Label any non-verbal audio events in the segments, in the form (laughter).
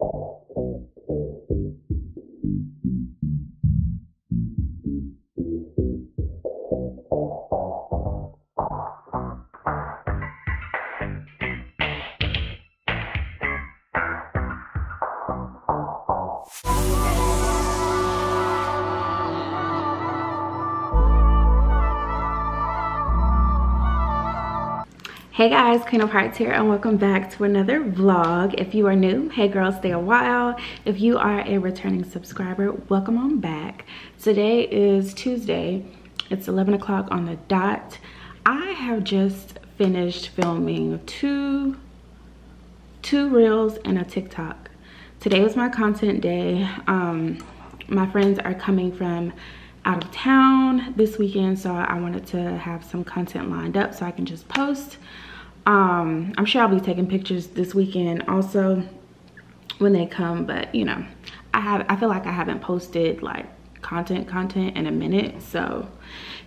you Hey guys, Queen of Hearts here and welcome back to another vlog. If you are new, hey girls, stay a while. If you are a returning subscriber, welcome on back. Today is Tuesday. It's 11 o'clock on the dot. I have just finished filming two, two reels and a TikTok. Today was my content day. Um, my friends are coming from out of town this weekend so i wanted to have some content lined up so i can just post um i'm sure i'll be taking pictures this weekend also when they come but you know i have i feel like i haven't posted like content content in a minute so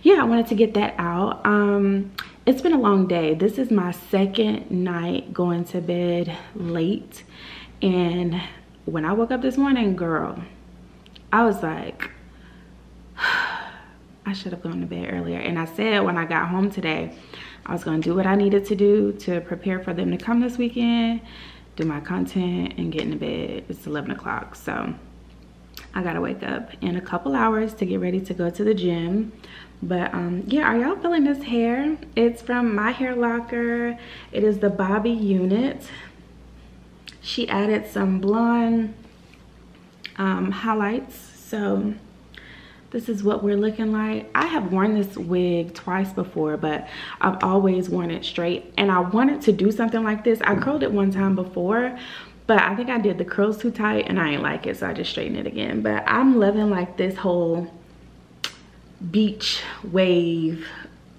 yeah i wanted to get that out. Um it's been a long day. This is my second night going to bed late and when i woke up this morning girl i was like (sighs) i should have gone to bed earlier and i said when i got home today I was gonna do what I needed to do to prepare for them to come this weekend, do my content and get into bed. It's 11 o'clock, so I gotta wake up in a couple hours to get ready to go to the gym. But um, yeah, are y'all feeling this hair? It's from My Hair Locker. It is the Bobby unit. She added some blonde um, highlights. So this is what we're looking like. I have worn this wig twice before but i've always worn it straight. And i wanted to do something like this. I curled it one time before but i think i did the curls too tight and i ain't like it so i just straightened it again. But i'm loving like this whole beach wave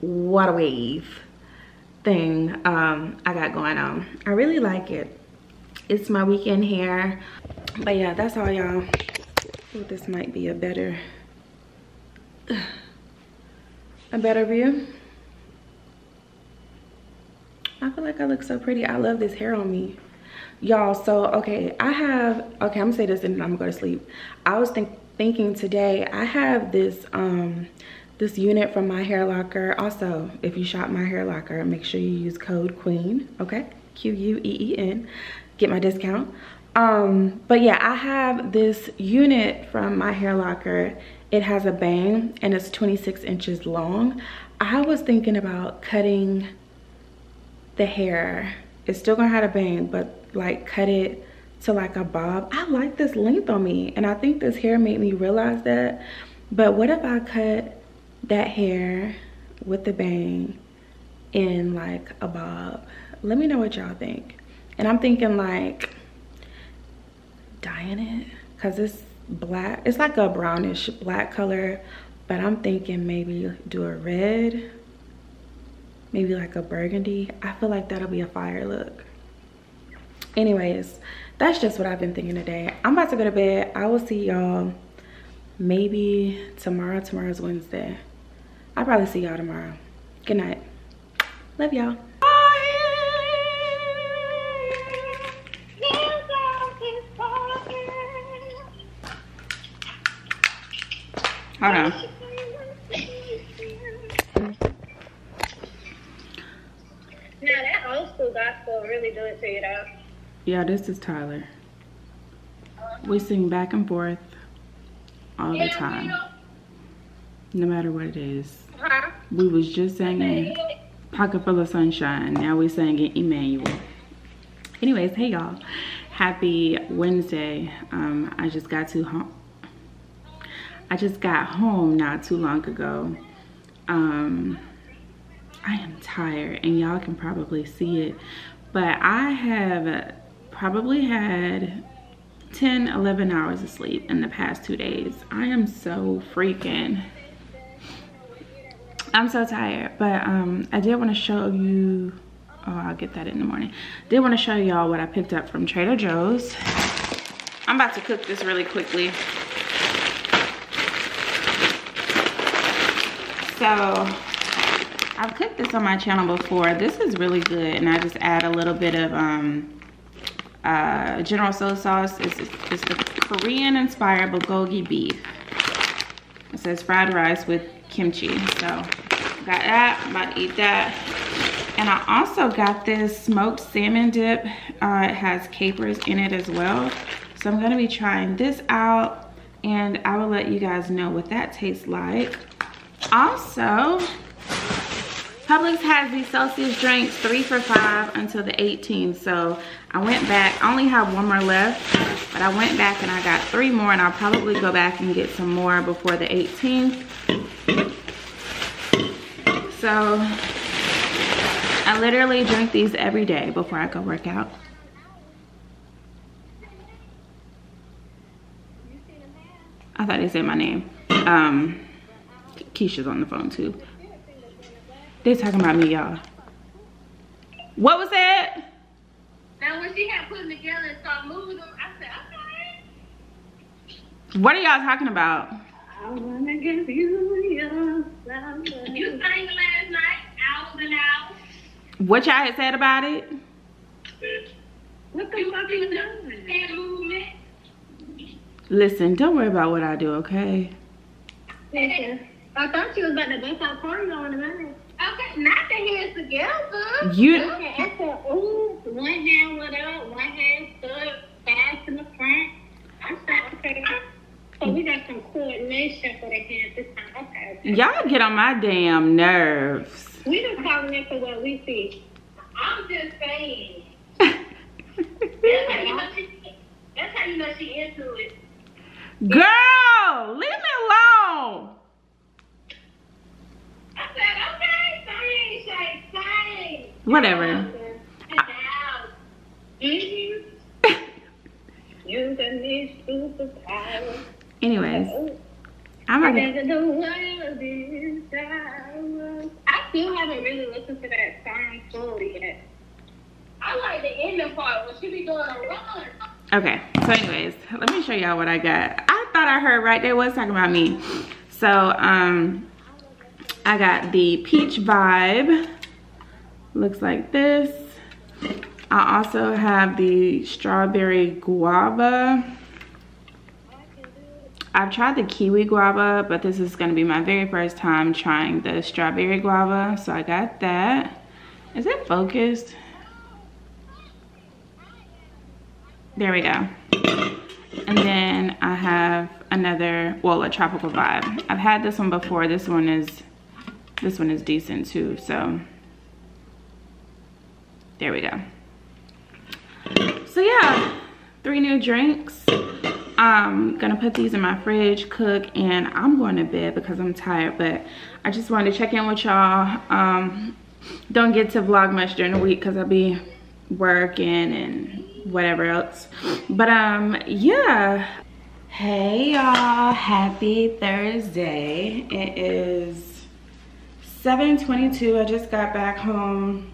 water wave thing um i got going on. I really like it. It's my weekend hair. But yeah that's all y'all. This might be a better a better view. I feel like I look so pretty. I love this hair on me. Y'all, so, okay, I have, okay, I'm gonna say this and then I'm gonna go to sleep. I was think, thinking today, I have this, um, this unit from My Hair Locker. Also, if you shop My Hair Locker, make sure you use code QUEEN, okay? Q-U-E-E-N, get my discount. Um, but yeah, I have this unit from My Hair Locker it has a bang and it's 26 inches long. I was thinking about cutting the hair. It's still gonna have a bang, but like cut it to like a bob. I like this length on me and I think this hair made me realize that. But what if I cut that hair with the bang in like a bob? Let me know what y'all think. And I'm thinking like dyeing it because it's black it's like a brownish black color but i'm thinking maybe do a red maybe like a burgundy. I feel like that'll be a fire look. Anyways that's just what i've been thinking today. I'm about to go to bed. I will see y'all maybe tomorrow. Tomorrow's wednesday. I'll probably see y'all tomorrow. Good night. Love y'all Hold on. Now that old school gospel really do it to you though. Yeah, this is Tyler. We sing back and forth all the time. No matter what it is. We was just singing Pocket Full of Sunshine. Now we singing Emmanuel. Anyways, hey y'all. Happy Wednesday. Um, I just got to home I just got home not too long ago. Um, I am tired and y'all can probably see it, but I have probably had 10, 11 hours of sleep in the past two days. I am so freaking, I'm so tired, but um, I did want to show you, oh, I'll get that in the morning. Did want to show y'all what I picked up from Trader Joe's. I'm about to cook this really quickly. So I've cooked this on my channel before. This is really good. And I just add a little bit of um, uh, General Tso sauce. It's, it's the Korean inspired bulgogi beef. It says fried rice with kimchi. So got that, I'm about to eat that. And I also got this smoked salmon dip. Uh, it has capers in it as well. So I'm gonna be trying this out and I will let you guys know what that tastes like also Publix has these Celsius drinks, three for five until the 18th. So I went back, only have one more left, but I went back and I got three more and I'll probably go back and get some more before the 18th. So I literally drink these every day before I go work out. I thought they said my name. Um, Keisha's on the phone too. They're talking about me, y'all. What was that? Now when she had put them together and started moving them, I said, okay. What are y'all talking about? I wanna give you your love. You sang last night, hours and hours. What y'all had said about it? What the fuck you doing? Hand movement. Listen, don't worry about what I do, okay? I thought you was about to bust out choreo in a minute. Okay, not the hands together. You- Okay, I said, ooh, one hand went up, one hand stood fast in the front. I said, okay. So we got some coordination for the hands this time. Okay. okay. Y'all get on my damn nerves. We just calling it for what we see. I'm just saying. (laughs) That's how you know she, that's how you know she into it. Girl, leave me alone. I said, okay, sing, Shay, sing. Whatever. You got me superpower. Anyways, Oh, I'm gonna, got the world inside. I still haven't really listened to that song fully yet. I like the ending part when she be doing a run. okay. So anyways, let me show y'all what I got. I thought I heard right there was talking about me. So, um, I got the peach vibe. Looks like this. I also have the strawberry guava. I've tried the kiwi guava, but this is gonna be my very first time trying the strawberry guava. So I got that. Is it focused? There we go. And then I have another, well, a tropical vibe. I've had this one before. This one is, this one is decent too. So there we go. So yeah, three new drinks. I'm gonna put these in my fridge, cook, and I'm going to bed because I'm tired. But I just wanted to check in with y'all. Um, don't get to vlog much during the week because I'll be working and whatever else. But um, yeah. Hey y'all, happy Thursday. It is 7.22. I just got back home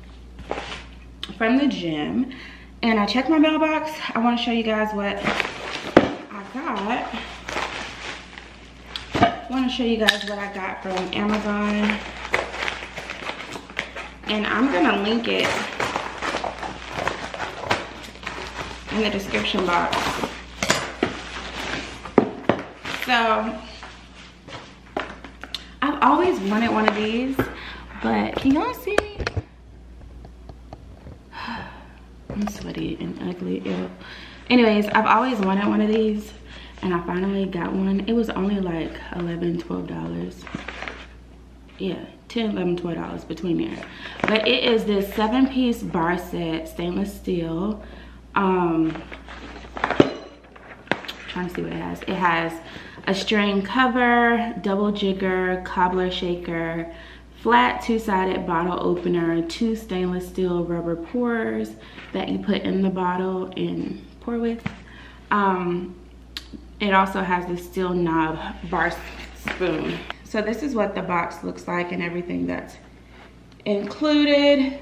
from the gym and I checked my mailbox. I want to show you guys what I got. I want to show you guys what I got from Amazon. And I'm to link it in the description box. So, I've always wanted one of these, but can y'all see me? (sighs) I'm sweaty and ugly, ew. Anyways, I've always wanted one of these and I finally got one. It was only like 11 $12. Yeah, 10 11 $12 between there. But it is this seven piece bar set, stainless steel. Um, trying to see what it has. It has a string cover, double jigger, cobbler shaker, flat two-sided bottle opener, two stainless steel rubber pourers that you put in the bottle and pour with. Um, it also has the steel knob bar spoon. So this is what the box looks like and everything that's included.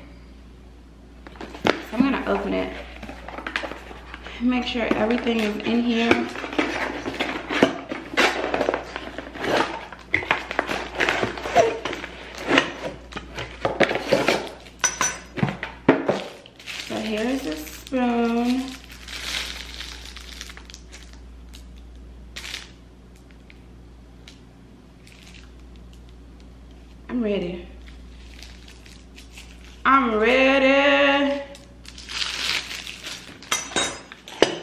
So I'm gonna open it. Make sure everything is in here. So here's a spoon. I'm ready. I'm ready.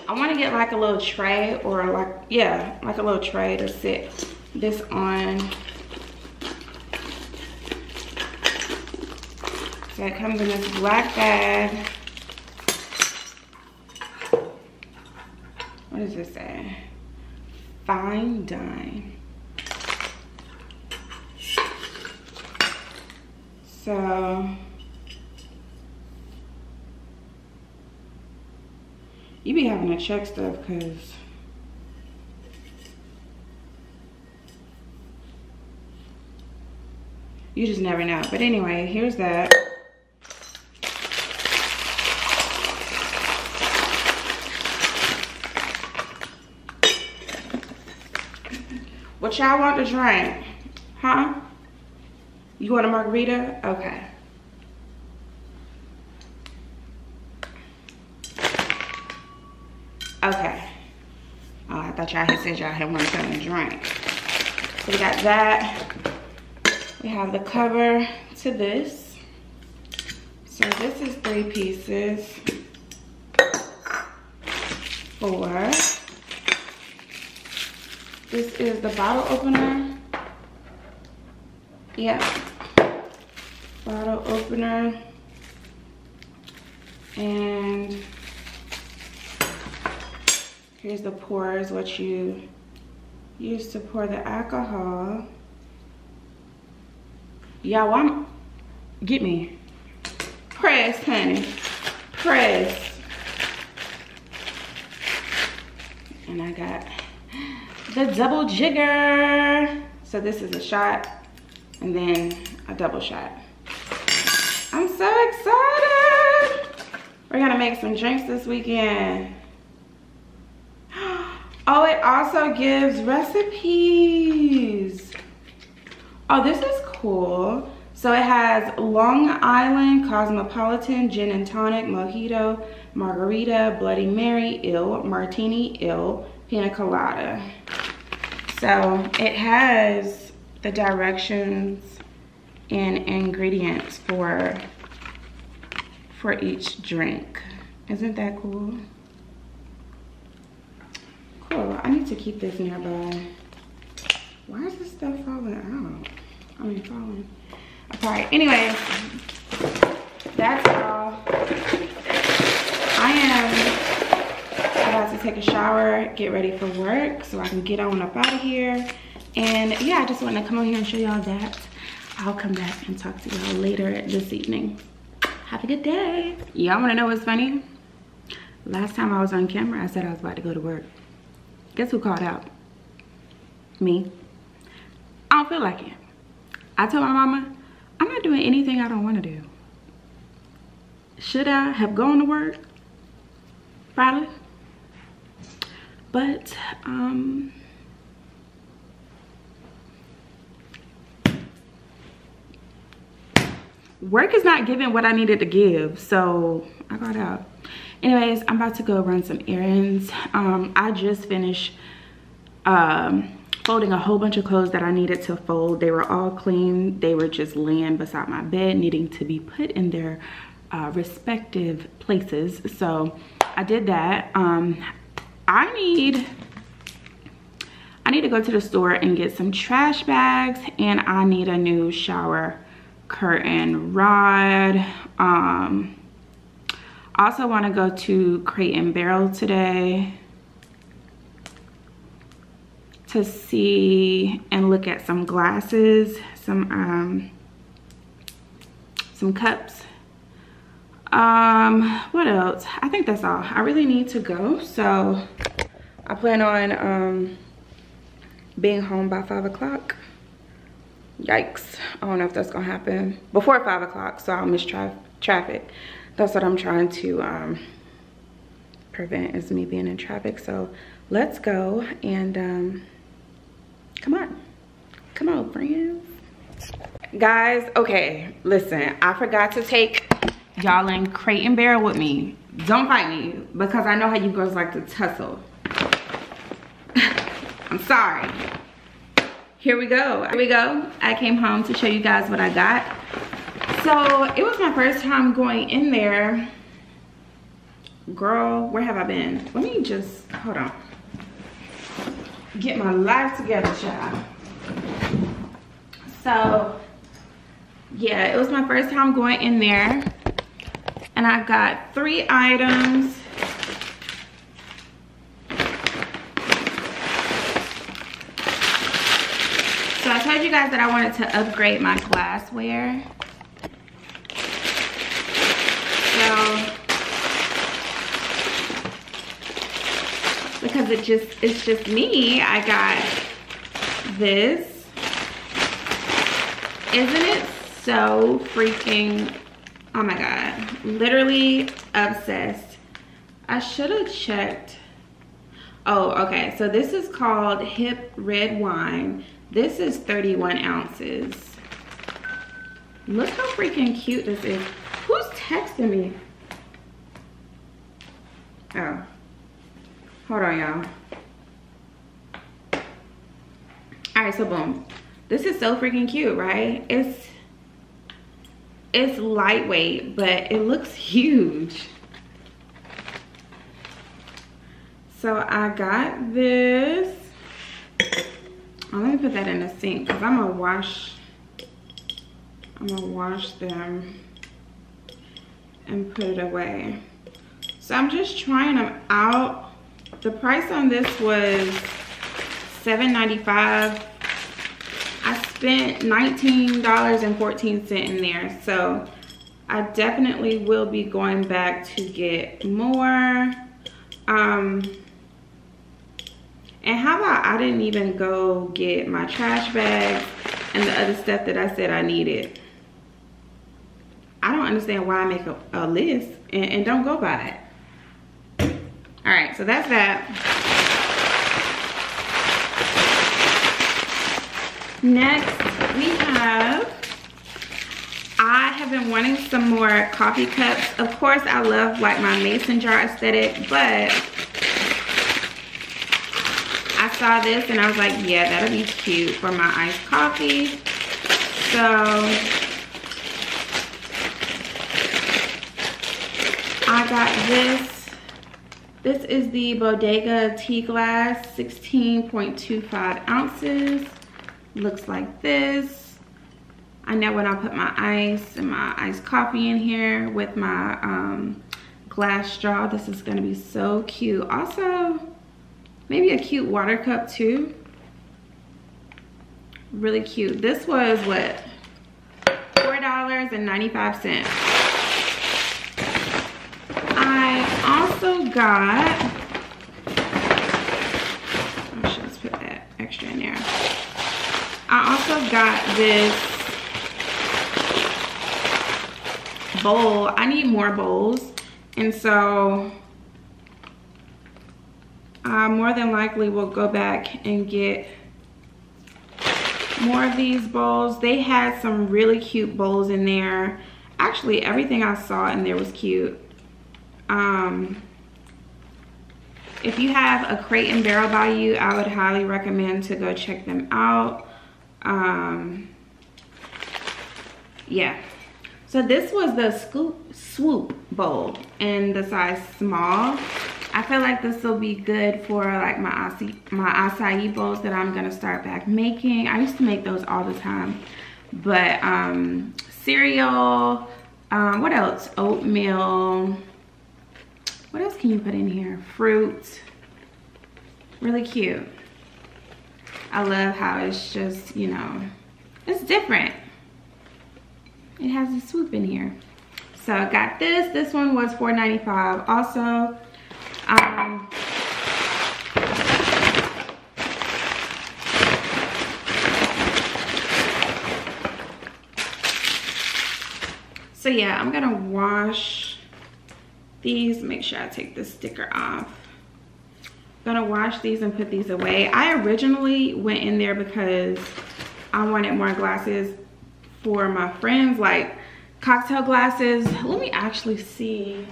I want to get like a little tray or like, yeah, like a little tray to sit this on. So it comes in this black bag. What does this say? Fine dine. So you be having to check stuff because you just never know. But anyway, here's that. What y'all want to drink? Huh? You want a margarita? Okay. Okay. Oh, I thought y'all had said y'all had wanted something to drink. So we got that. We have the cover to this. So this is three pieces. Four. This is the bottle opener. Yeah. Bottle opener. And here's the pours, what you use to pour the alcohol. Y'all, I'm, get me. Press, honey. Press. And I got the double jigger. So this is a shot and then a double shot. I'm so excited. We're gonna make some drinks this weekend. (gasps) Oh, it also gives recipes. Oh, this is cool. So it has Long Island Cosmopolitan Gin and Tonic Mojito Margarita Bloody Mary Ill Martini Ill Pina Colada. So it has the directions and ingredients for for each drink. Isn't that cool? Cool, I need to keep this nearby. Why is this stuff falling out? I mean, falling apart. Anyway, that's all. I am about to take a shower, get ready for work so I can get on up out of here. And yeah, I just want to come over here and show y'all that. I'll come back and talk to y'all later this evening. Have a good day. Y'all want to know what's funny? Last time I was on camera, I said I was about to go to work. Guess who called out? Me. I don't feel like it. I told my mama, I'm not doing anything I don't want to do. Should I have gone to work? Probably. But, um, work is not giving what I needed to give. So I got out anyways i'm about to go run some errands um i just finished um folding a whole bunch of clothes that i needed to fold. They were all clean. They were just laying beside my bed needing to be put in their uh, respective places. So i did that. Um i need i need to go to the store and get some trash bags and i need a new shower curtain rod. Um I also want to go to Crate and Barrel today to see and look at some glasses, some um, some cups. Um, what else? I think that's all. I really need to go, so I plan on um, being home by five o'clock. Yikes! I don't know if that's gonna happen before five o'clock, so I'll miss tra traffic that's what I'm trying to um, prevent is me being in traffic. So let's go and um, come on. Come on, friends. Guys, okay, listen, I forgot to take y'all in crate and barrel with me. Don't fight me because I know how you girls like to tussle. (laughs) I'm sorry. Here we go. Here we go. I came home to show you guys what I got. So it was my first time going in there. Girl, where have I been? Let me just, hold on. Get my life together, child. So yeah, it was my first time going in there. And I got three items. So I told you guys that I wanted to upgrade my glassware. So, because it just, it's just me, I got this. Isn't it so freaking, oh my God, literally obsessed. I should have checked. Oh, okay, so this is called Hip Red Wine. This is 31 ounces. Look how freaking cute this is. Who's texting me? Oh. Hold on, y'all. All right, so boom. This is so freaking cute, right? It's it's lightweight, but it looks (laughs) huge. So I got this Oh, let me put that in the sink because I'm gonna wash, I'm gonna wash them and put it away. So I'm just trying them out. The price on this was $7.95. I spent $19.14 in there. So I definitely will be going back to get more. Um, and how about I didn't even go get my trash bags and the other stuff that I said I needed. I don't understand why I make a, a list and, and don't go by it. All right, so that's that. Next, we have, I have been wanting some more coffee cups. Of course, I love like my mason jar aesthetic, but I saw this and I was like, yeah, that'll be cute for my iced coffee. So I got this. This is the Bodega tea glass, 16.25 ounces. Looks like this. I know when I put my ice and my iced coffee in here with my um, glass straw, this is gonna be so cute. Also, maybe a cute water cup too. Really cute. This was what? $4.95. I also got, just put that extra in there. I also got this bowl. I need more bowls. And so I more than likely will go back and get more of these bowls. They had some really cute bowls in there. Actually, everything I saw in there was cute. Um, if you have a crate and barrel by you, I would highly recommend to go check them out. Um, yeah. So this was the scoop swoop bowl in the size small. I feel like this will be good for like my acai, my acai bowls that I'm gonna start back making. I used to make those all the time. But um, cereal, um, what else? Oatmeal. What else can you put in here? Fruit. Really cute. I love how it's just, you know, it's different. It has a swoop in here. So I got this. This one was $4.95 also. Um, so yeah, I'm gonna wash these, make sure I take the sticker off. Gonna wash these and put these away. I originally went in there because I wanted more glasses for my friends, like cocktail glasses. Let me actually see it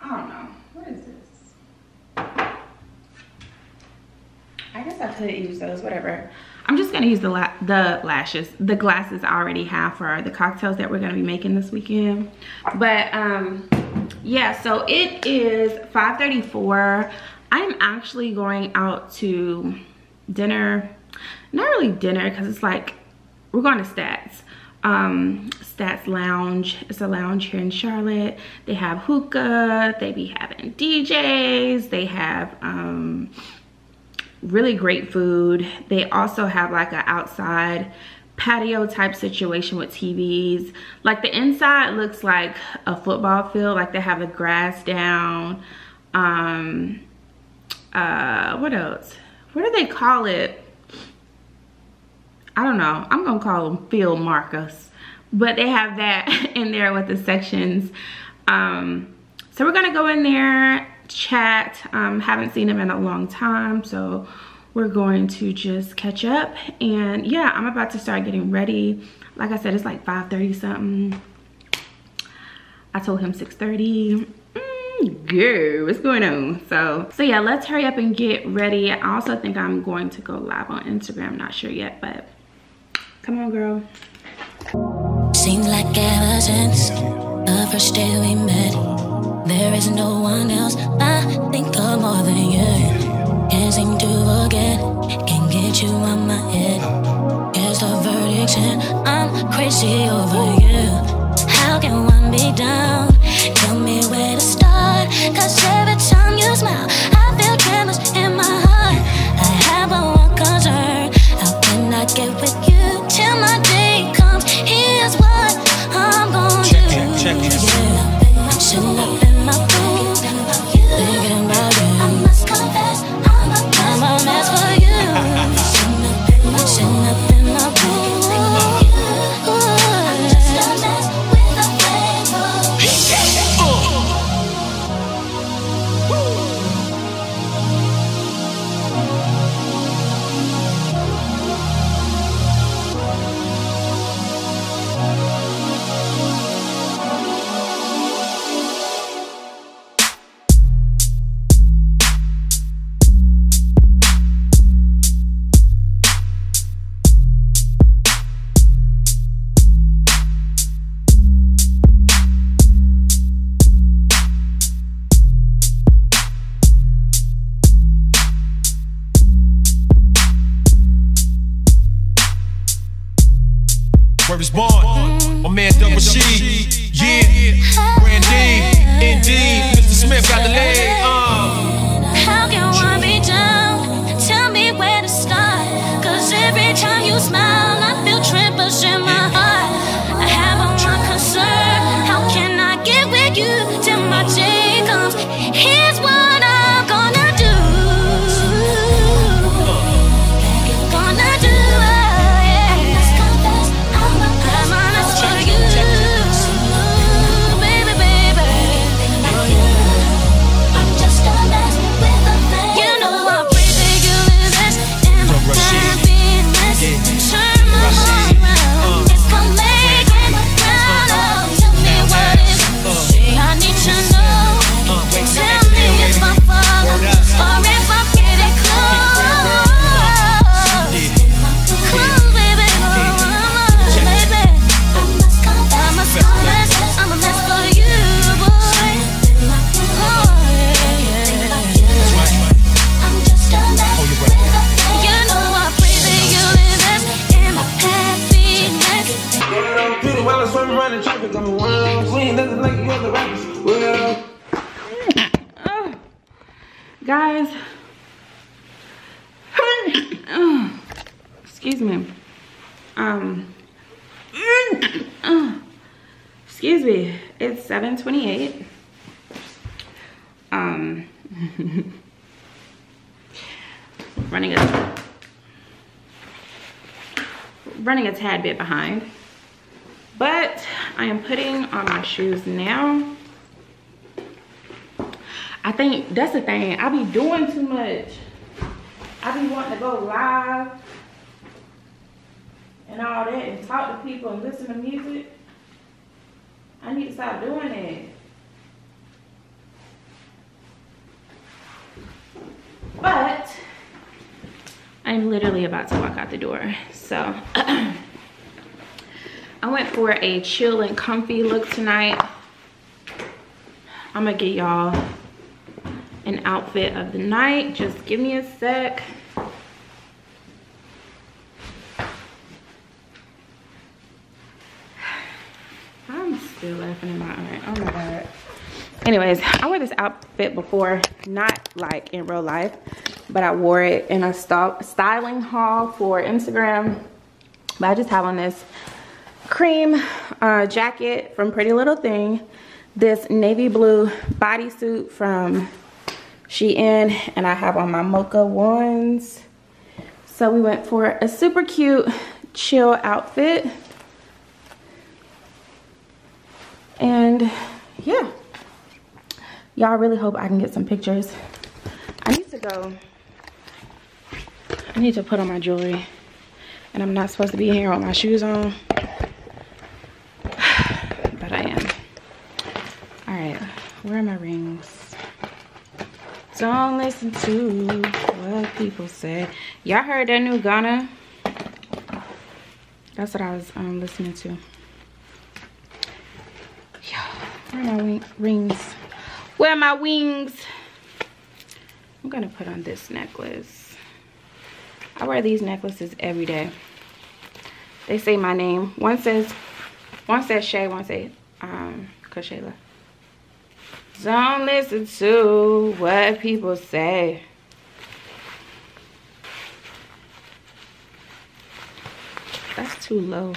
I don't know. What is this? I guess I could use those, whatever. I'm just gonna use the la the lashes, the glasses I already have for the cocktails that we're gonna be making this weekend. But um, yeah, so it is 5.34. I'm actually going out to dinner. Not really dinner because it's like, we're going to Stats. Um, Stats Lounge. It's a lounge here in Charlotte. They have hookah. They be having DJs. They have um, really great food. They also have like an outside patio type situation with TVs. Like the inside looks like a football field, like they have the grass down. Um, uh, what else? What do they call it? I don't know. I'm gonna call them field markers. But they have that (laughs) in there with the sections. Um, so we're gonna go in there, chat. Um, haven't seen him in a long time, so we're going to just catch up. And yeah i'm about to start getting ready. Like i said it's like 5 30 something. I told him 6 30 mm, girl what's going on? So so yeah let's hurry up and get ready. I also think i'm going to go live on instagram. Not sure yet but come on girl. Seems like ever since the first day we met there is no one else i think of more than you can't seem to forget, can't get you out my head. Guess the verdict's in, I'm crazy over you. How can one be down? Tell me where to start. Cause every time you smile, I feel tremors in my heart. I have a one concern. How can I get with you till my day comes? Here's what I'm gonna check do. Check it. Yeah, running a tad bit behind. But I am putting on my shoes now. I think that's the thing. I be doing too much. I be wanting to go live and all that and talk to people and listen to music. I need to stop doing it. But I'm literally about to walk out the door. So (clears throat) I went for a chill and comfy look tonight. I'm gonna get y'all an outfit of the night. Just give me a sec. I'm still laughing in my eye. Oh my God. Anyways, I wore this outfit before, not like in real life, but I wore it in a styling haul for Instagram. But I just have on this cream uh, jacket from Pretty Little Thing, this navy blue bodysuit from Shein, and I have on my mocha ones. So we went for a super cute chill outfit. And yeah, y'all really hope I can get some pictures. I need to go, I need to put on my jewelry and I'm not supposed to be here with my shoes on. but I am. All right, my rings? Don't listen to what people say. Y'all heard that new Ghana? That's what I was um, listening to. Where are my rings? Where are my wings? I'm gonna put on this necklace. I wear these necklaces every day. They say my name. One says, one says Shay, one says um, Kashayla. Don't listen to what people say. That's too low.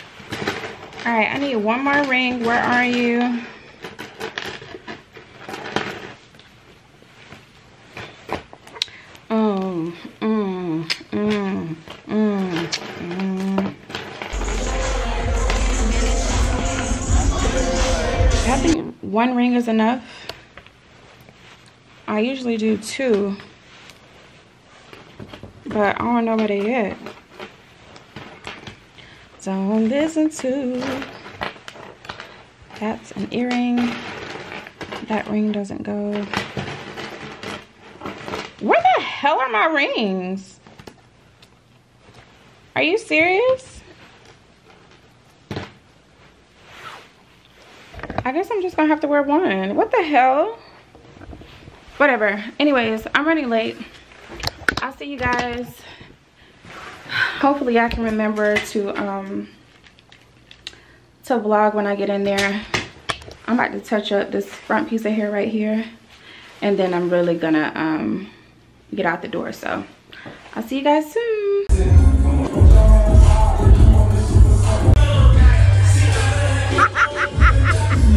All right, I need one more ring. Where are you? Um, mm, mm, mm, one ring is enough. Usually do two, but I don't know where they at. Don't listen to. That's an earring. That ring doesn't go. Where the hell are my rings? Are you serious? I guess I'm just gonna have to wear one. What the hell? Whatever. Anyways, I'm running late. I'll see you guys. Hopefully I can remember to um to vlog when I get in there. I'm about to touch up this front piece of hair right here. And then I'm really gonna um get out the door. So I'll see you guys soon.